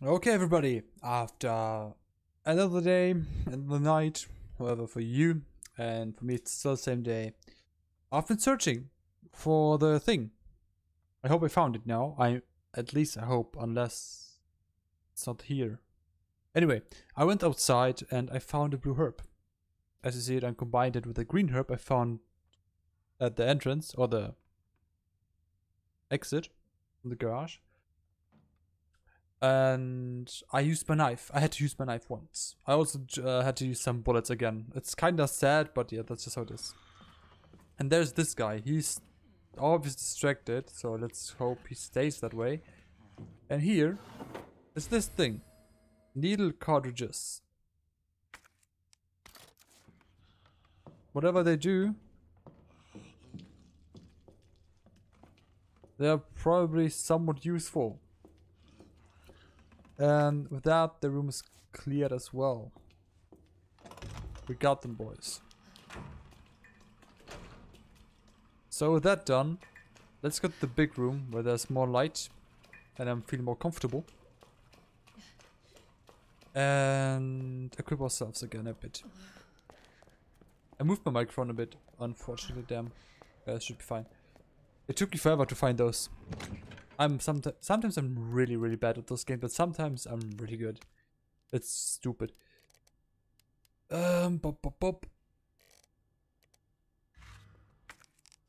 Okay, everybody, after another day and the night, however, for you, and for me, it's still the same day, I've been searching for the thing. I hope I found it now. I At least I hope, unless it's not here. Anyway, I went outside and I found a blue herb. As you see it, I combined it with a green herb I found at the entrance, or the exit from the garage and I used my knife. I had to use my knife once. I also uh, had to use some bullets again. It's kind of sad, but yeah, that's just how it is. And there's this guy. He's obviously distracted, so let's hope he stays that way. And here is this thing. Needle cartridges. Whatever they do, they're probably somewhat useful. And with that, the room is cleared as well. We got them, boys. So with that done, let's go to the big room where there's more light and I'm feeling more comfortable. And equip ourselves again a bit. I moved my microphone a bit, unfortunately, damn. That it should be fine. It took me forever to find those. I'm sometimes sometimes I'm really really bad at those games, but sometimes I'm really good. It's stupid. Um, pop, pop, pop.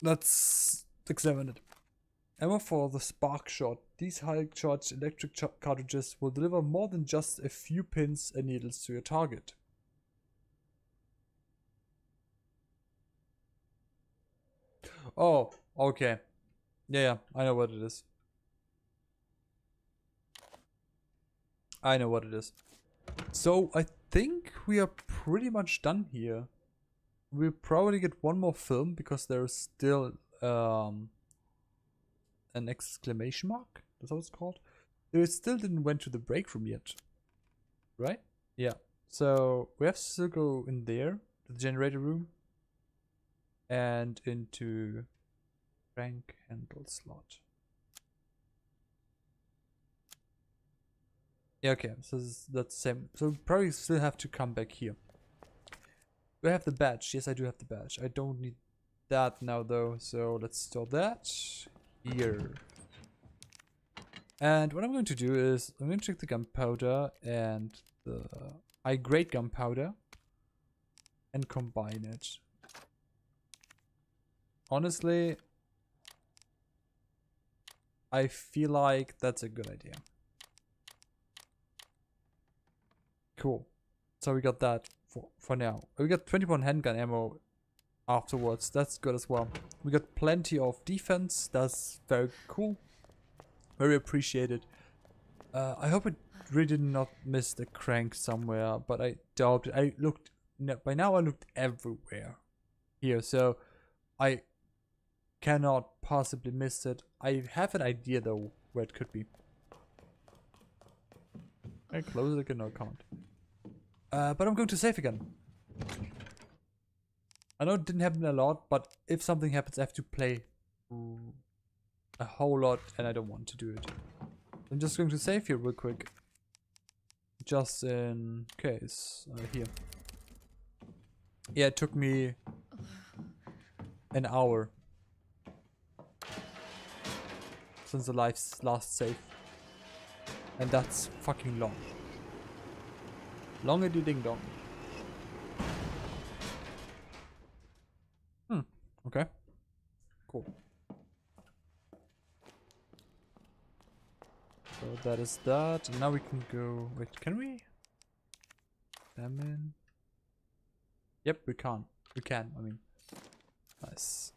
Let's examine it. Ammo for the spark shot. These high charged electric ch cartridges will deliver more than just a few pins and needles to your target. Oh, okay. Yeah, yeah, I know what it is. I know what it is. So I think we are pretty much done here. We'll probably get one more film because there's still um, an exclamation mark. That's how it's called. We still didn't went to the break room yet. Right? Yeah. So we have to go in there, the generator room, and into crank handle slot. Yeah, okay, so that's the same. So probably still have to come back here. Do I have the badge? Yes, I do have the badge. I don't need that now though, so let's store that here. And what I'm going to do is, I'm going to take the gunpowder and the high grade gunpowder and combine it. Honestly, I feel like that's a good idea. Cool. So we got that for, for now. We got 21 handgun ammo afterwards. That's good as well. We got plenty of defense. That's very cool. Very appreciated. Uh, I hope I really did not miss the crank somewhere, but I doubt it. I looked, by now I looked everywhere here, so I cannot possibly miss it. I have an idea though where it could be. I close it again, no, I can't. Uh, but I'm going to save again. I know it didn't happen a lot, but if something happens, I have to play a whole lot, and I don't want to do it. I'm just going to save here real quick. Just in case. Uh, here. Yeah, it took me an hour since the life's last save. And that's fucking long. Longe die Ding Dong. Hmm, okay. Cool. So that is that. And now we can go... Wait, can we? Examine. Yep, we can. We can, I mean. Nice.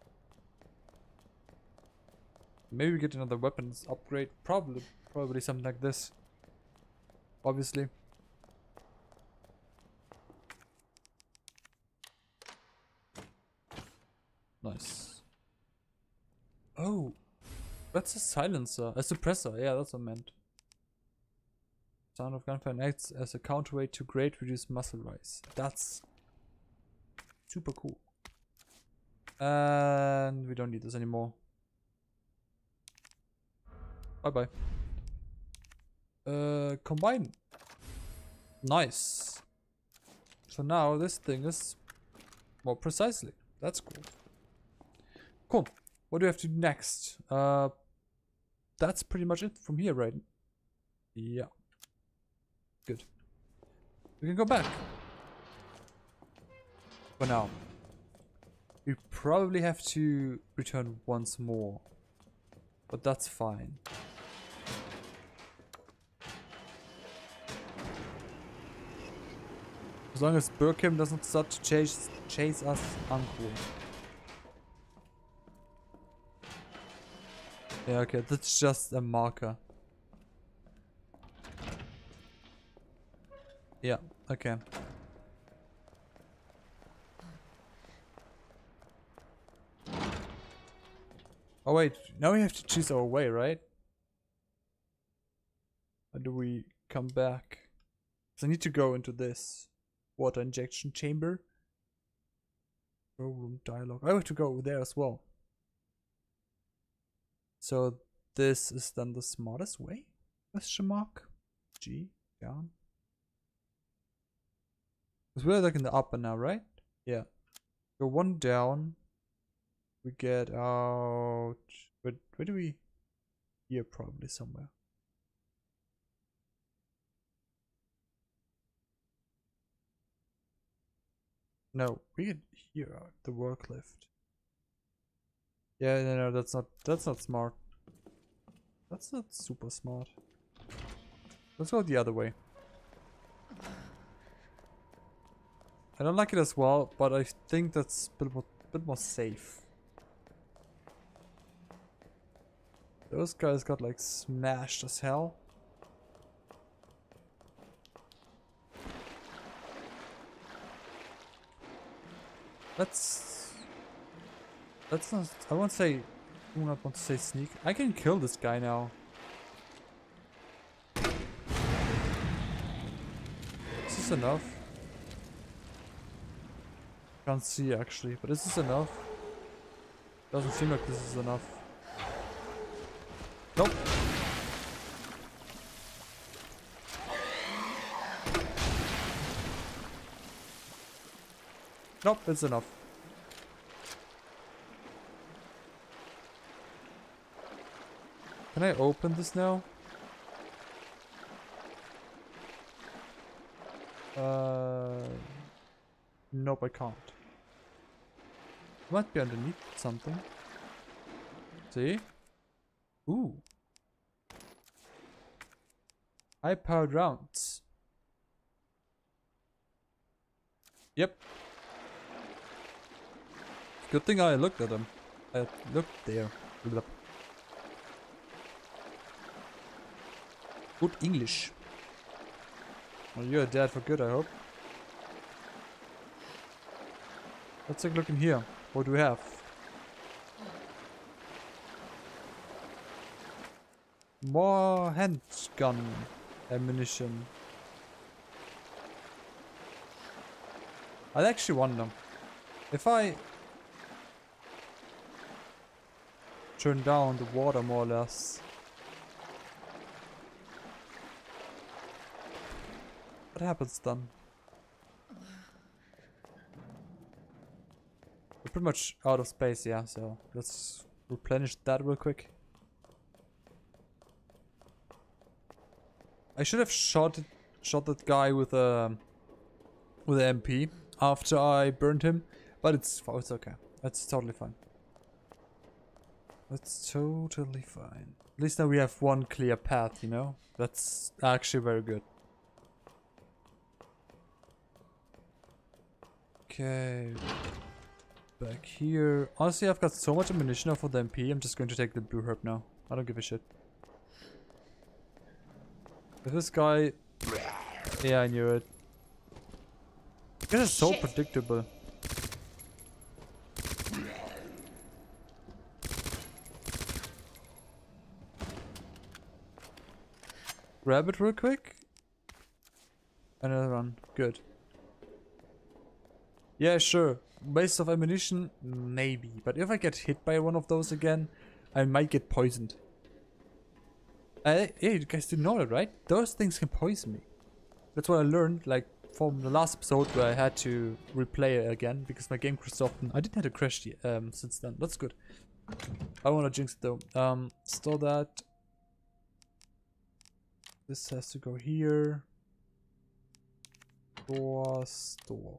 Maybe we get another weapons upgrade. Probably, probably something like this. Obviously. Nice. Oh, that's a silencer, a suppressor. Yeah, that's what I meant. Sound of gunfire acts as a counterweight to great reduced muzzle rise. That's super cool. And we don't need this anymore. Bye bye. Uh, combine. Nice. So now this thing is more precisely. That's cool. Cool. What do we have to do next? Uh, that's pretty much it from here, right? Yeah. Good. We can go back. For now. We probably have to return once more. But that's fine. As long as Birkin doesn't start to chase, chase us, I'm Yeah, okay, that's just a marker. Yeah, okay. Oh wait, now we have to choose our way, right? Do we come back? So I need to go into this water injection chamber. room dialogue. I have to go there as well. So this is then the smartest way? Question mark? G down. Because we're like in the upper now, right? Yeah. Go one down. We get out. Where, where do we? Here, probably somewhere. No, we get here the work lift. Yeah, no, no, that's not that's not smart. That's not super smart. Let's go the other way. I don't like it as well, but I think that's a bit more, bit more safe. Those guys got like smashed as hell. Let's... Let's not... I won't say... I do not want to say sneak. I can kill this guy now. Is this enough? Can't see actually, but is this enough? Doesn't seem like this is enough. Nope. Nope, it's enough. Can I open this now? Uh, nope, I can't. Might be underneath something. See? Ooh. High powered rounds. Yep. Good thing I looked at them. I looked there. Good English. Well, you're dead for good, I hope. Let's take a look in here. What do we have? More handgun ammunition. I'd actually wonder if I turn down the water more or less. What happens then? We're pretty much out of space, yeah, so let's replenish that real quick. I should have shot shot that guy with a with an MP after I burned him, but it's oh, it's okay. That's totally fine. That's totally fine. At least now we have one clear path, you know? That's actually very good. Okay. Back here. Honestly, I've got so much ammunition for the MP, I'm just going to take the blue herb now. I don't give a shit. If this guy... Yeah, I knew it. This is so Shit. predictable. Grab it real quick. Another run. Good. Yeah, sure. Waste of ammunition? Maybe. But if I get hit by one of those again, I might get poisoned. Uh, yeah, you guys didn't know that, right? Those things can poison me. That's what I learned, like, from the last episode where I had to replay it again because my game crashed often. I didn't have to crash um, since then. That's good. I want to jinx it though. Um, store that. This has to go here. Store, store.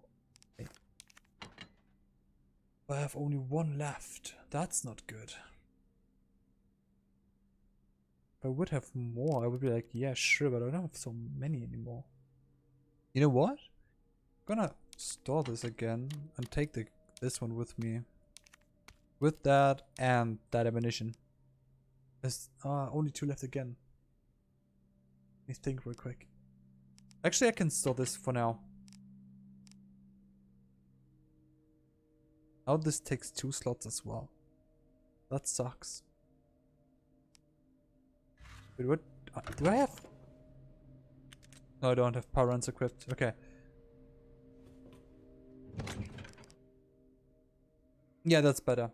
I have only one left. That's not good. If I would have more, I would be like, yeah, sure, but I don't have so many anymore. You know what? I'm gonna store this again and take the this one with me. With that and that ammunition. There's uh, only two left again. Let me think real quick. Actually, I can store this for now. Now this takes two slots as well. That sucks. Wait, what? Uh, do I have? No, I don't have power runs equipped. Okay. Yeah, that's better.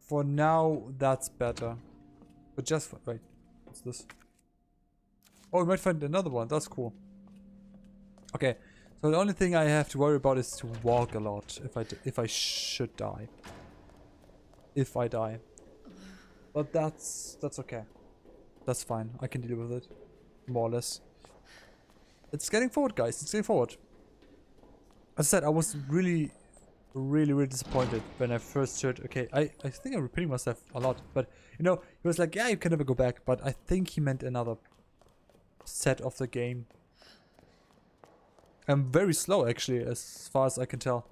For now, that's better. But just for, wait, what's this? Oh, we might find another one. That's cool. Okay, so the only thing I have to worry about is to walk a lot if I if I should die. If I die. But that's that's okay. That's fine. I can deal with it. More or less. It's getting forward, guys. It's getting forward. As I said, I was really, really, really disappointed when I first heard, okay, I, I think I'm repeating myself a lot, but, you know, he was like, yeah, you can never go back, but I think he meant another set of the game. I'm very slow, actually, as far as I can tell.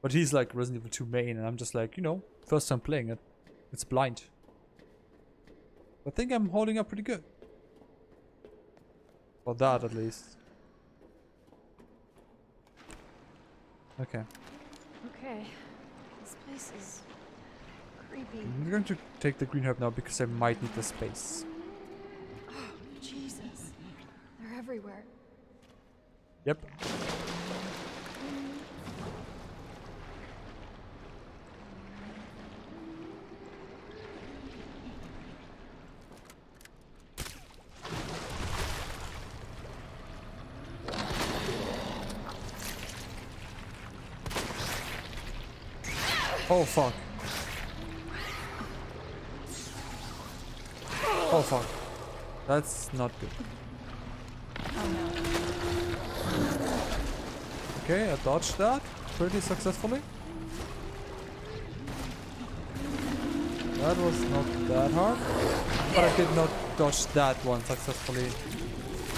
But he's like Resident Evil 2 main, and I'm just like, you know, first time playing it. It's blind. I think I'm holding up pretty good. For that, at least. Okay. Okay. This place is creepy. I'm going to take the green herb now because I might need the space. Oh, Jesus. They're everywhere. Yep. Oh fuck. Oh fuck. That's not good. Okay, I dodged that pretty successfully. That was not that hard. But I did not dodge that one successfully.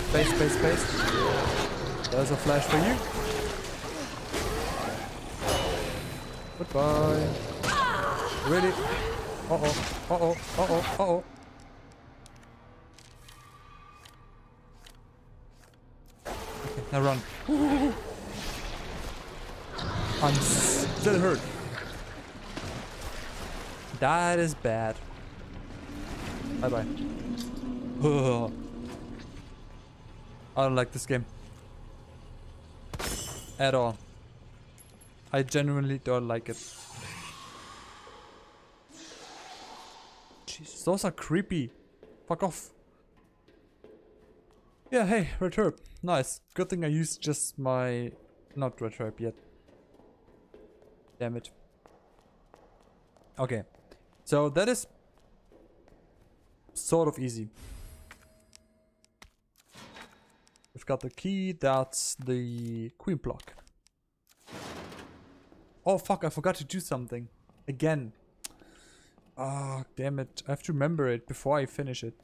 Space, space, space. There's a flash for you. Goodbye. Ready? Uh-oh, uh-oh, uh-oh, uh-oh. Now run. I'm still hurt. That is bad. Bye bye. I don't like this game. At all. I genuinely don't like it. Jesus, those are creepy. Fuck off. Yeah, hey, red herb. Nice. Good thing I used just my... Not red herb yet. Damn it. Okay. So that is sort of easy. We've got the key, that's the queen block. Oh fuck, I forgot to do something. Again. Ah, oh, damn it. I have to remember it before I finish it.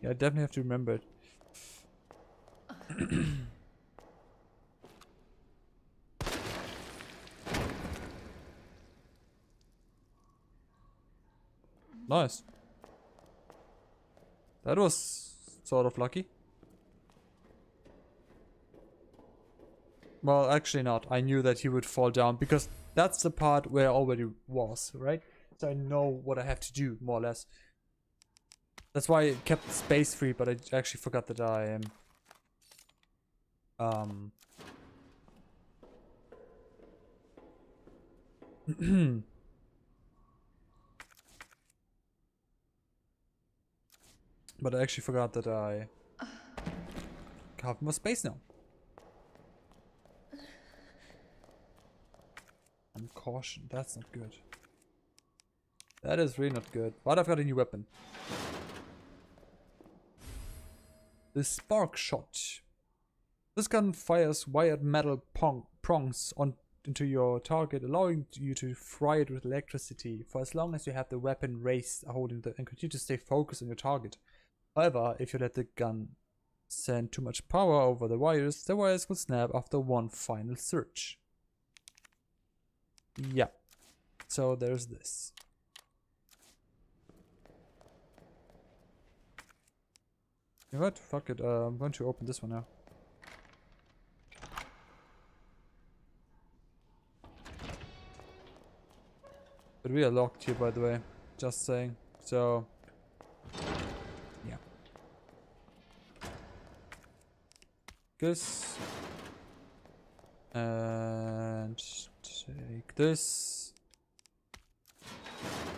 Yeah, I definitely have to remember it. nice. That was sort of lucky. Well, actually not. I knew that he would fall down because that's the part where I already was, right? So I know what I have to do, more or less. That's why I kept space free, but I actually forgot that I am... Um... Um, but I actually forgot that I have more space now. I'm caution. That's not good. That is really not good. But I've got a new weapon. The Spark Shot. This gun fires wired metal pong prongs on into your target, allowing you to fry it with electricity for as long as you have the weapon raised holding the and continue to stay focused on your target. However, if you let the gun send too much power over the wires, the wires will snap after one final surge. Yeah. So there's this. You know what? Fuck it. Uh, I'm going to open this one now. But we are locked here, by the way. Just saying. So, yeah. This. And take this.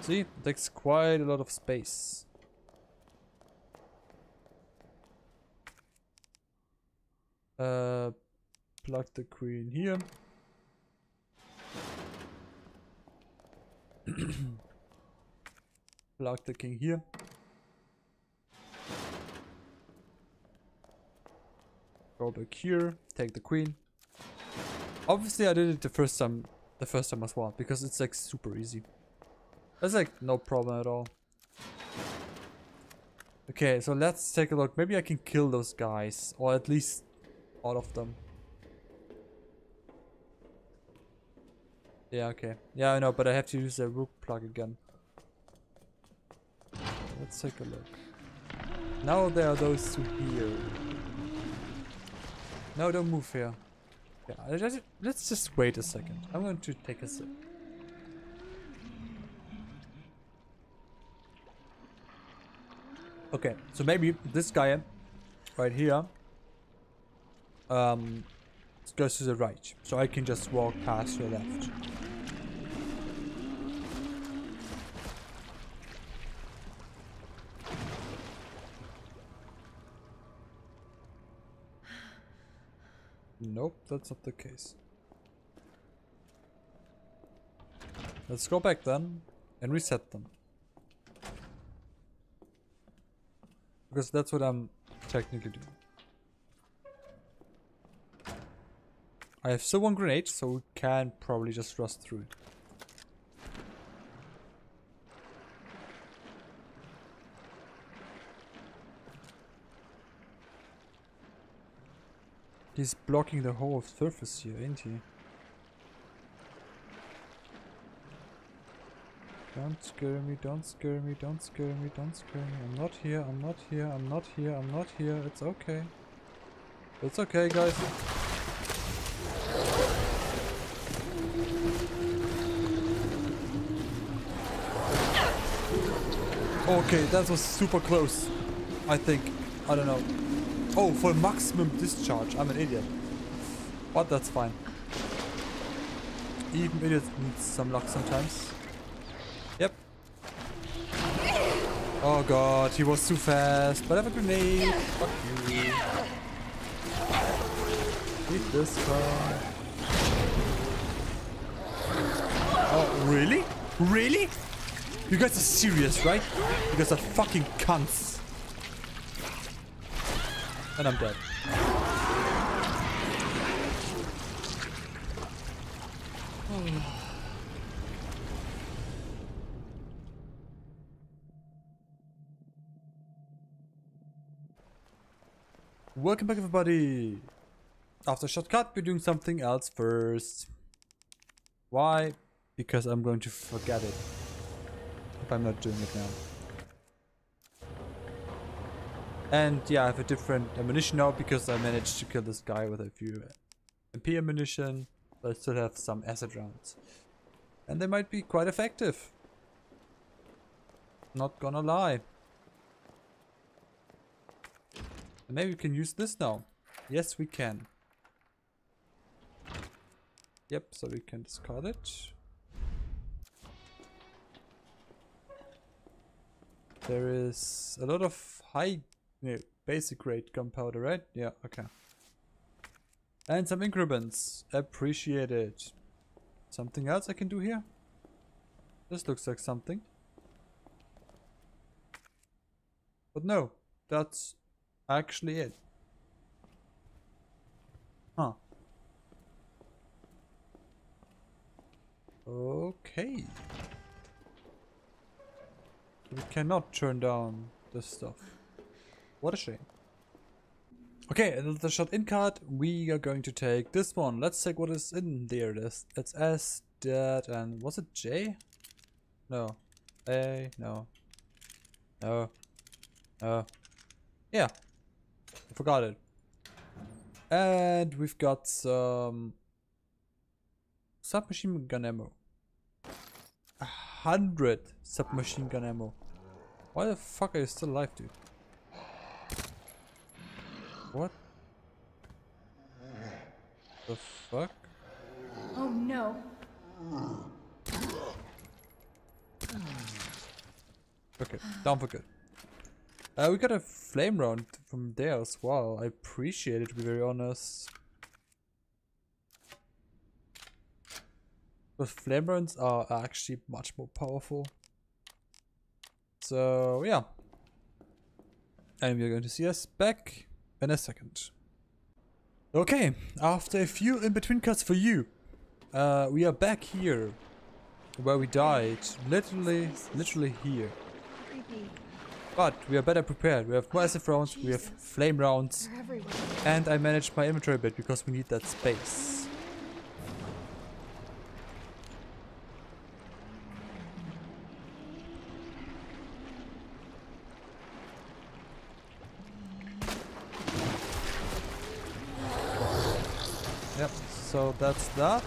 See, it takes quite a lot of space. Uh, plug the queen here. plug the king here. Go back here, take the queen. Obviously I did it the first time the first time as well because it's like super easy. That's like no problem at all. Okay, so let's take a look. Maybe I can kill those guys or at least all of them. Yeah, okay. Yeah, I know, but I have to use the rook plug again. Let's take a look. Now there are those two here. No, don't move here. Yeah, let's just wait a second. I'm going to take a sip. Okay, so maybe this guy right here um, goes to the right. So I can just walk past your left. Nope, that's not the case. Let's go back then and reset them. Because that's what I'm technically doing. I have still one grenade, so we can probably just rush through it. He's blocking the whole surface here, ain't he? Don't scare me, don't scare me, don't scare me, don't scare me. I'm not here, I'm not here, I'm not here, I'm not here. It's okay. It's okay, guys. Okay, that was super close. I think. I don't know. Oh, for maximum discharge. I'm an idiot. But that's fine. Even idiots need some luck sometimes. Yep. Oh god, he was too fast. But I have a grenade. Fuck you. Eat this guy. Oh, really? Really? You guys are serious, right? You guys are fucking cunts. And I'm dead. Welcome back everybody! After shortcut, we're doing something else first. Why? Because I'm going to forget it. If I'm not doing it now. And yeah, I have a different ammunition now because I managed to kill this guy with a few MP ammunition. But I still have some acid rounds. And they might be quite effective. Not gonna lie. And maybe we can use this now. Yes, we can. Yep, so we can discard it. There is a lot of high no, basic rate gunpowder, right? Yeah, okay. And some increments. Appreciate it. Something else I can do here? This looks like something. But no, that's actually it. Huh. Okay. We cannot turn down this stuff. What a shame. Okay, another shot in card. We are going to take this one. Let's take what is in there. This it's S, that, and was it J? No. A, no. No. No. Yeah. I forgot it. And we've got some submachine gun ammo. A hundred submachine gun ammo. Why the fuck are you still alive, dude? What? The fuck? Oh no. Okay, down for good. Uh, we got a flame round from there as well. I appreciate it, to be very honest. But flame rounds are actually much more powerful. So, yeah. And we're going to see us back in a second. Okay, after a few in-between cuts for you, uh, we are back here where we died. Literally, literally here. But we are better prepared. We have massive rounds, we have flame rounds, and I managed my inventory a bit because we need that space. Yep, so that's that.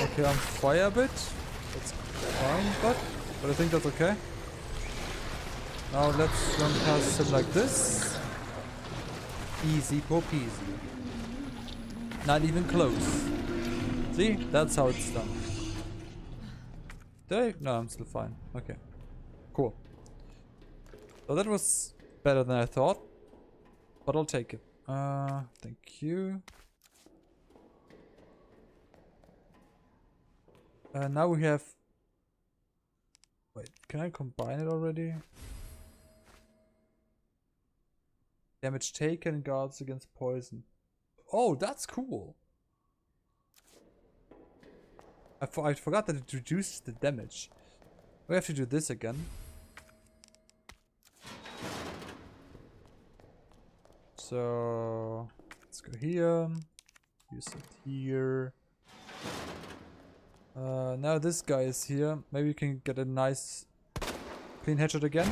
Okay, I'm fire a bit. That's fine, but but I think that's okay. Now let's run past him like this. Easy po peasy. Not even close. See? That's how it's done. Did I? No, I'm still fine. Okay. Cool. So that was better than I thought. But I'll take it. Uh, thank you. Uh, now we have... Wait, can I combine it already? Damage taken guards against poison. Oh, that's cool. I, I forgot that it reduces the damage. We have to do this again. So let's go here. Use it here. Uh, now this guy is here. Maybe we can get a nice clean headshot again.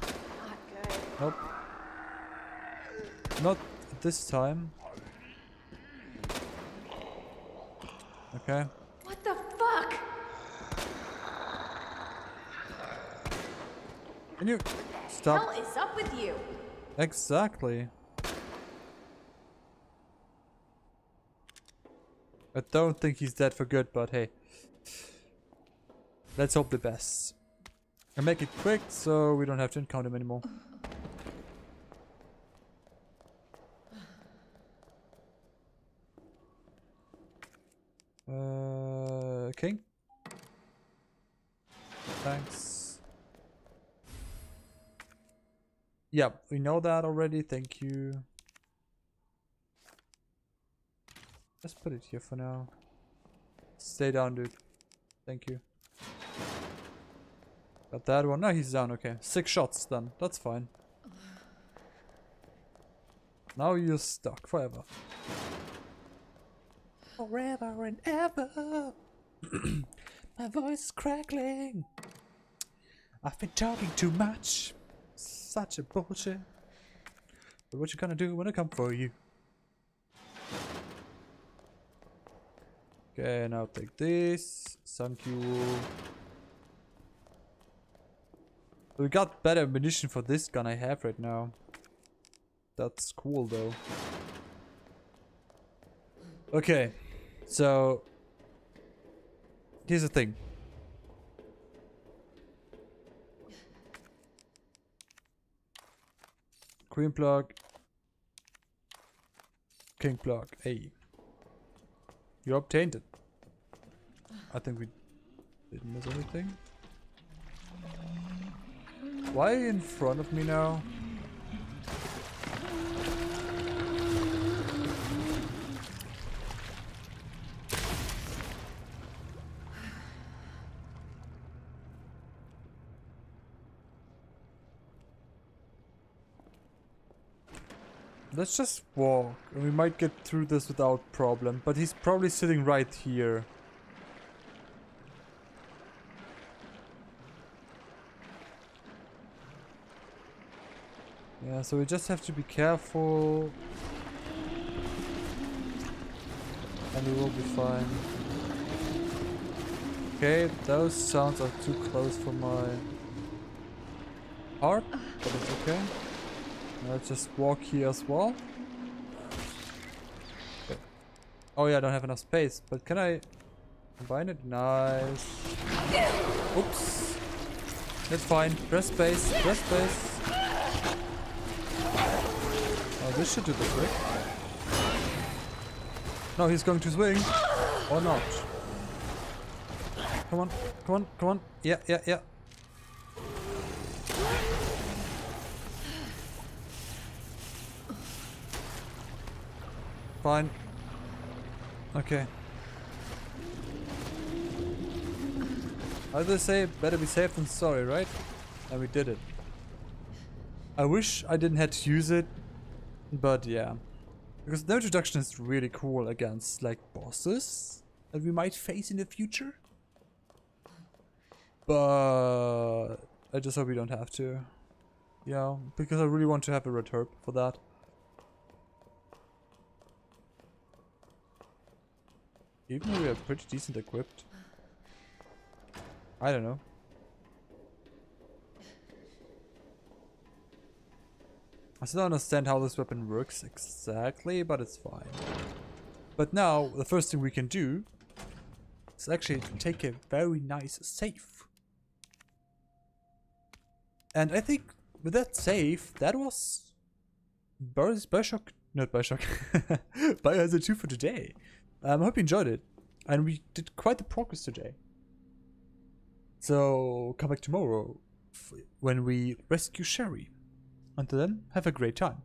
Not good. Nope. Not this time. Okay. What the fuck? Can you Hell stop? is up with you? Exactly. I don't think he's dead for good, but hey. Let's hope the best. And make it quick so we don't have to encounter him anymore. Uh, King? Thanks. Yeah, we know that already. Thank you. Let's put it here for now. Stay down, dude. Thank you. Got that one. No, he's down. Okay. Six shots then. That's fine. Now you're stuck forever. Forever and ever. My voice is crackling. I've been talking too much. Such a bullshit. But what you gonna do when I come for you? Okay, now take this. Thank you. We got better ammunition for this gun I have right now. That's cool though. Okay, so here's the thing. Queen plug. King plug. A. You obtained it. I think we didn't miss anything. Why in front of me now? Let's just walk, and we might get through this without problem. But he's probably sitting right here. Yeah, so we just have to be careful. And we will be fine. Okay, those sounds are too close for my heart, but it's okay. Let's just walk here as well. Okay. Oh yeah, I don't have enough space, but can I combine it? Nice. Oops. That's fine. Press space. Press space. Oh, this should do the trick. No, he's going to swing. Or not. Come on. Come on. Come on. Yeah, yeah, yeah. Fine. Okay. Do they say better be safe than sorry, right? And we did it. I wish I didn't have to use it, but yeah. Because the introduction is really cool against like bosses that we might face in the future. But I just hope we don't have to. Yeah, because I really want to have a red herb for that. Even though we are pretty decent equipped. I don't know. I still don't understand how this weapon works exactly, but it's fine. But now, the first thing we can do is actually take a very nice safe. And I think with that safe, that was Bioshock, not Bioshock, Biohazard 2 for today. Um, I hope you enjoyed it. And we did quite the progress today. So come back tomorrow when we rescue Sherry. Until then, have a great time.